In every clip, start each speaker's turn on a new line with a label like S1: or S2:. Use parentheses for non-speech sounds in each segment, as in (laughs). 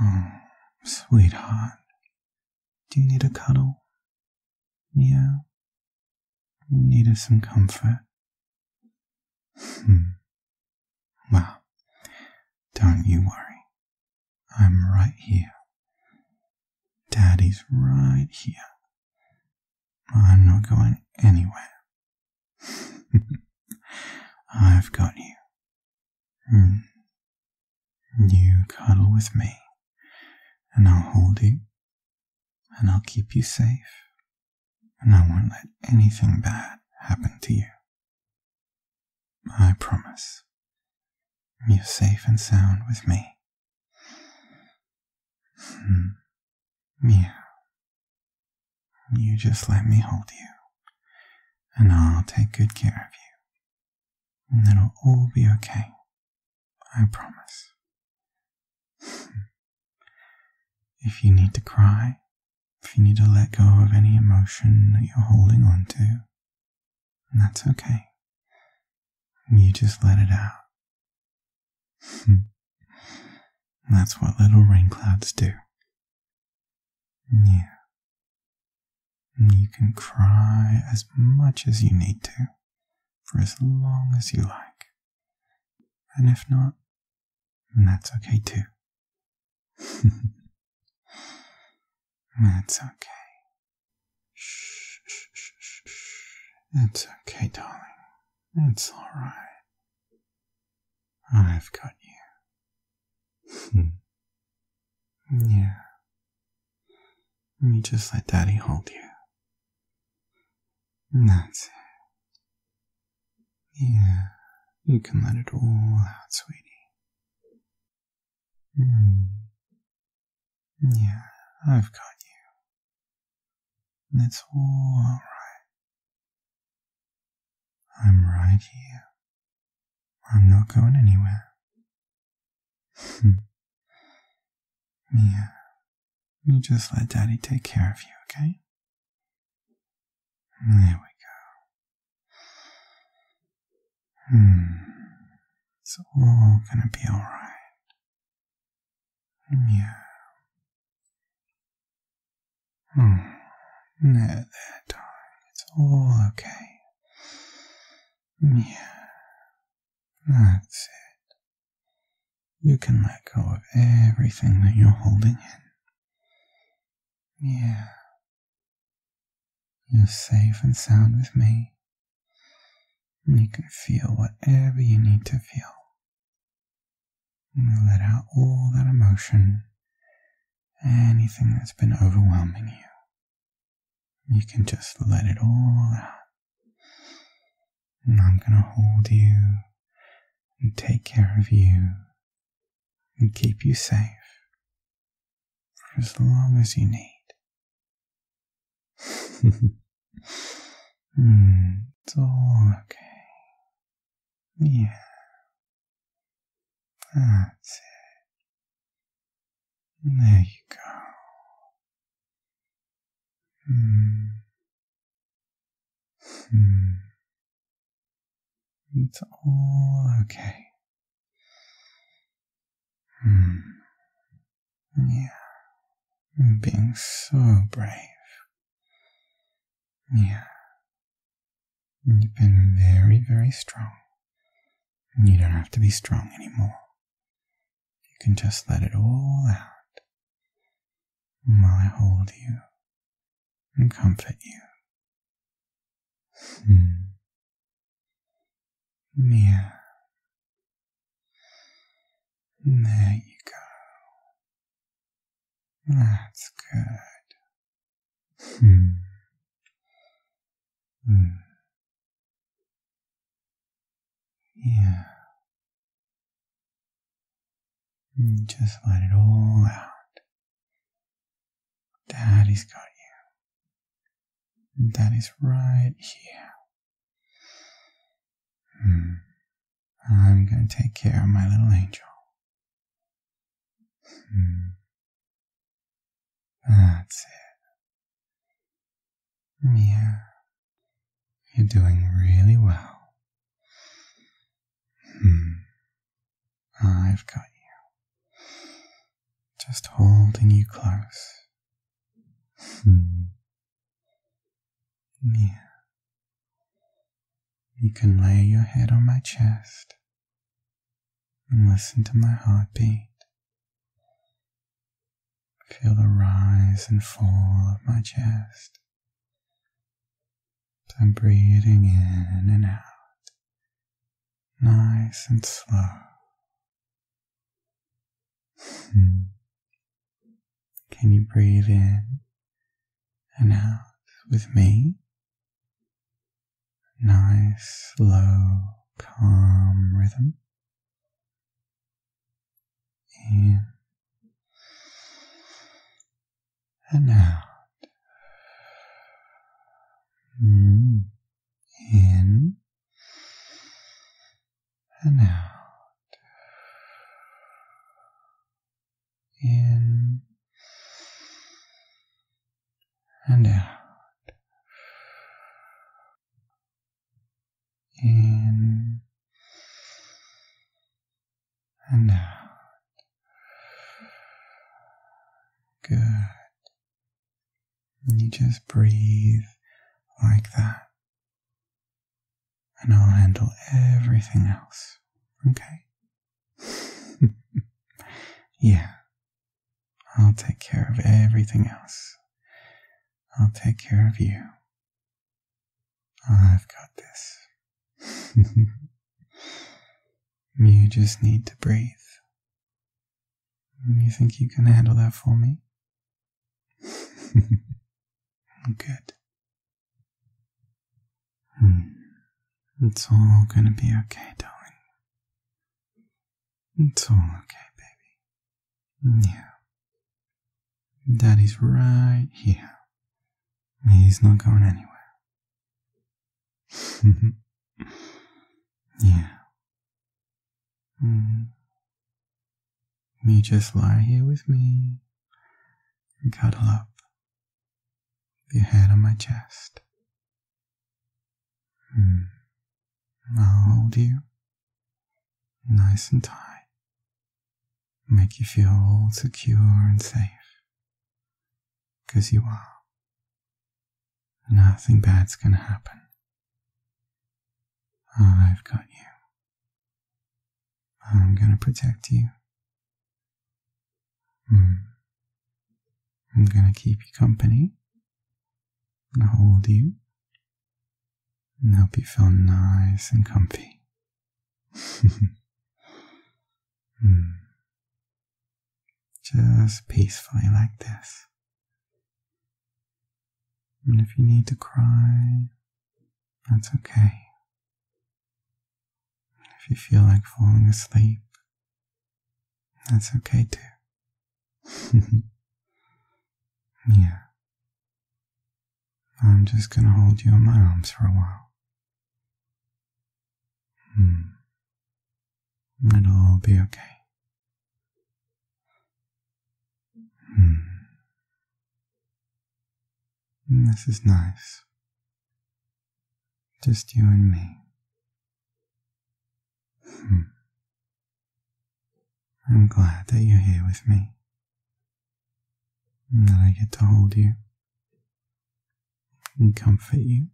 S1: Oh, sweetheart, do you need a cuddle? Yeah, you needed some comfort. Hmm. Well, don't you worry. I'm right here. Daddy's right here. I'm not going anywhere. (laughs) I've got you. Hmm. You cuddle with me, and I'll hold you, and I'll keep you safe, and I won't let anything bad happen to you. I promise. You're safe and sound with me. Hmm. You just let me hold you, and I'll take good care of you. And it'll all be okay. I promise. If you need to cry, if you need to let go of any emotion that you're holding on to, and that's okay. You just let it out. (laughs) that's what little rain clouds do. Yeah. You can cry as much as you need to, for as long as you like. And if not, that's okay too. (laughs) that's okay. Shh, shh, shh, shh, shh. It's okay, darling. It's alright. I've got you. (laughs) yeah. You just let Daddy hold you. That's it. Yeah, you can let it all out, sweetie. Mm. Yeah, I've got you. It's all alright. I'm right here. I'm not going anywhere. (laughs) yeah. You just let Daddy take care of you, okay? There we go. Hmm. It's all gonna be alright. Yeah. Hmm. There, there, darling. It's all okay. Yeah. That's it. You can let go of everything that you're holding in. Yeah. You're safe and sound with me. You can feel whatever you need to feel. You let out all that emotion, anything that's been overwhelming you. You can just let it all out. And I'm going to hold you and take care of you and keep you safe for as long as you need. (laughs) mm, it's all okay. Yeah. That's it. There you go. Hmm. Hmm. It's all okay. Hmm. Yeah. Being so brave. Yeah. You've been very, very strong. You don't have to be strong anymore. You can just let it all out while I hold you and comfort you. Hmm. Yeah. There you go. That's good. Hmm. Hmm. Yeah. Just let it all out. Daddy's got you. Daddy's right here. Hmm. I'm going to take care of my little angel. Hmm. That's it. Yeah. You're doing really well. Hmm. I've got you. just holding you close. Hmm. Yeah. You can lay your head on my chest and listen to my heartbeat. Feel the rise and fall of my chest. I'm breathing in and out, nice and slow. Hmm. Can you breathe in and out with me? Nice, slow, calm rhythm. Hmm, In and out. In and out. Good. And you just breathe like that. And I'll handle everything else. Okay? (laughs) yeah. I'll take care of everything else. I'll take care of you. I've got this. (laughs) you just need to breathe. You think you can handle that for me? (laughs) Good. Hmm. It's all gonna be okay, darling. It's all okay, baby. Yeah. Daddy's right here. He's not going anywhere. (laughs) yeah. Mm. You just lie here with me and cuddle up, your head on my chest. Mm. I'll hold you nice and tight, make you feel all secure and safe, because you are. Nothing bad's gonna happen. I've got you. I'm gonna protect you. Mm. I'm gonna keep you company and hold you and help you feel nice and comfy. (laughs) mm. Just peacefully like this. And if you need to cry, that's okay. If you feel like falling asleep, that's okay too. (laughs) yeah. I'm just gonna hold you in my arms for a while. Hmm. It'll all be okay. Hmm. This is nice. Just you and me. Hmm. I'm glad that you're here with me. And that I get to hold you and comfort you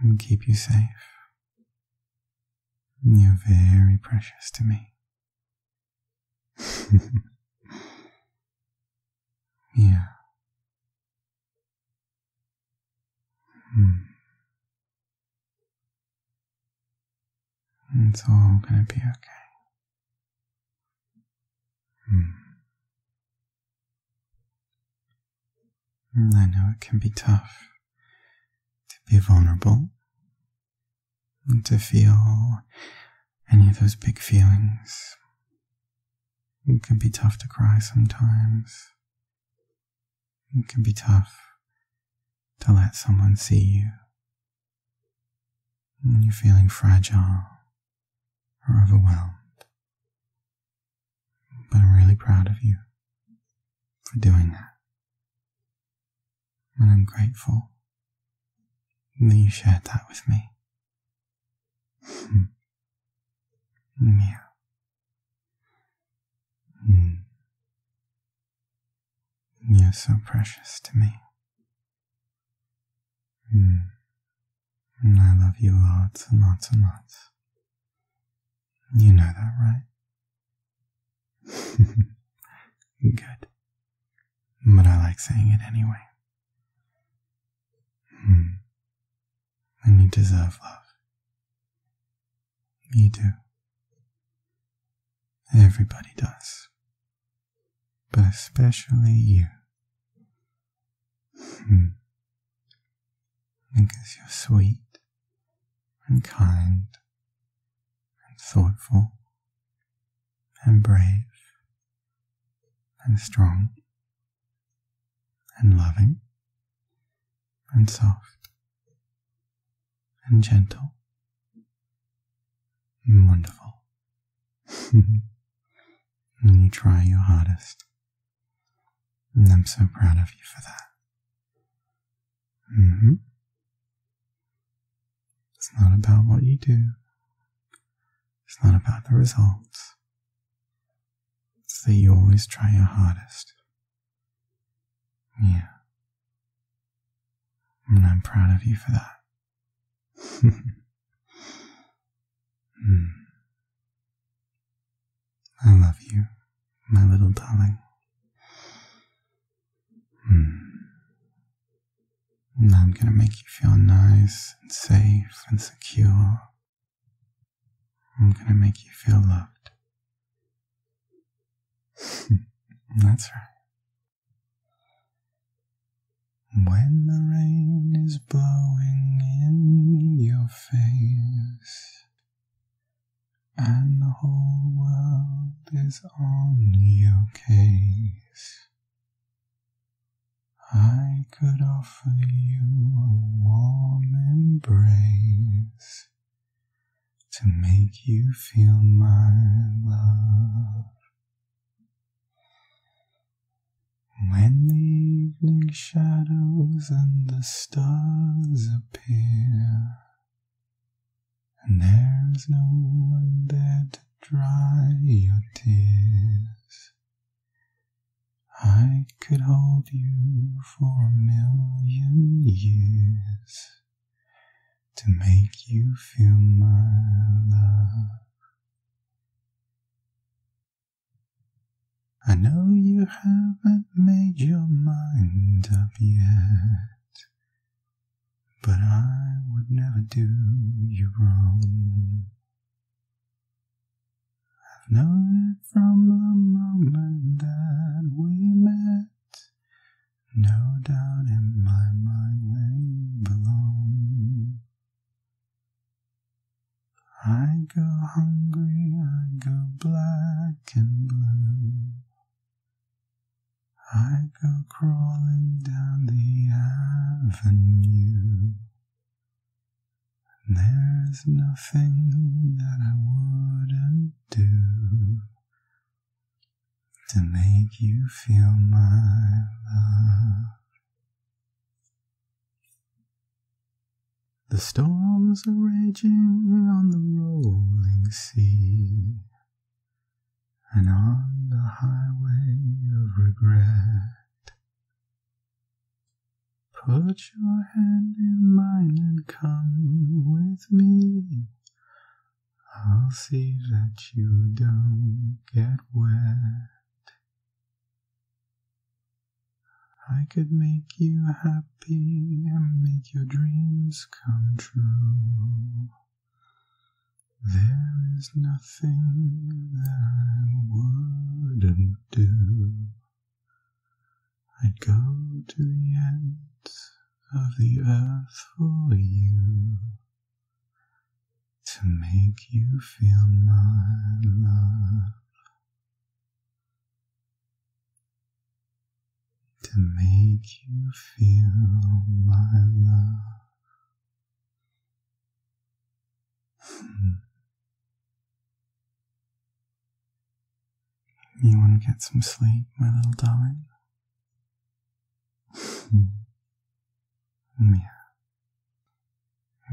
S1: and keep you safe. You're very precious to me. (laughs) yeah. Hmm. It's all gonna be okay. Hmm. Mm, I know it can be tough to be vulnerable and to feel any of those big feelings. It can be tough to cry sometimes. It can be tough to let someone see you when you're feeling fragile or overwhelmed. But I'm really proud of you for doing that. And I'm grateful that you shared that with me. yeah. Mm. You're so precious to me. Mm. And I love you lots and lots and lots. You know that, right? (laughs) Good. But I like saying it anyway. And you deserve love. You do. Everybody does. But especially you. Hmm. Because you're sweet and kind and thoughtful and brave and strong and loving and soft and gentle and wonderful. (laughs) and you try your hardest. And I'm so proud of you for that. Mm-hmm. It's not about what you do. It's not about the results. It's that you always try your hardest. Yeah. And I'm proud of you for that. Mm. I love you, my little darling. Mm. And I'm going to make you feel nice and safe and secure. I'm going to make you feel loved. That's right. When the rain is blowing in your face and the whole world is on your case, I could offer you a warm embrace to make you feel my love. When the evening shadows and the stars appear, and there's no one there to dry your tears, I could hold you for a million years to make you feel my love. I know you haven't made your mind up yet, but I would never do you wrong. I've known it from the moment that we met, no doubt in my mind where you belong. I go hungry, I go black and blue. I go crawling down the avenue. There's nothing that to make you feel my love. The storms are raging on the rolling sea and on the highway of regret. Put your hand in mine and come with me. I'll see that you don't get wet. I could make you happy and make your dreams come true. There is nothing that I wouldn't do. I'd go to the ends of the earth for you to make you feel my love. To make you feel my love. Hmm. You want to get some sleep, my little darling? Hmm. yeah.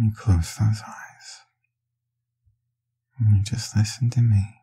S1: You close those eyes. And you just listen to me.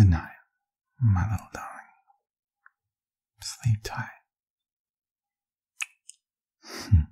S1: Good night, my little darling. Sleep tight. Hmm.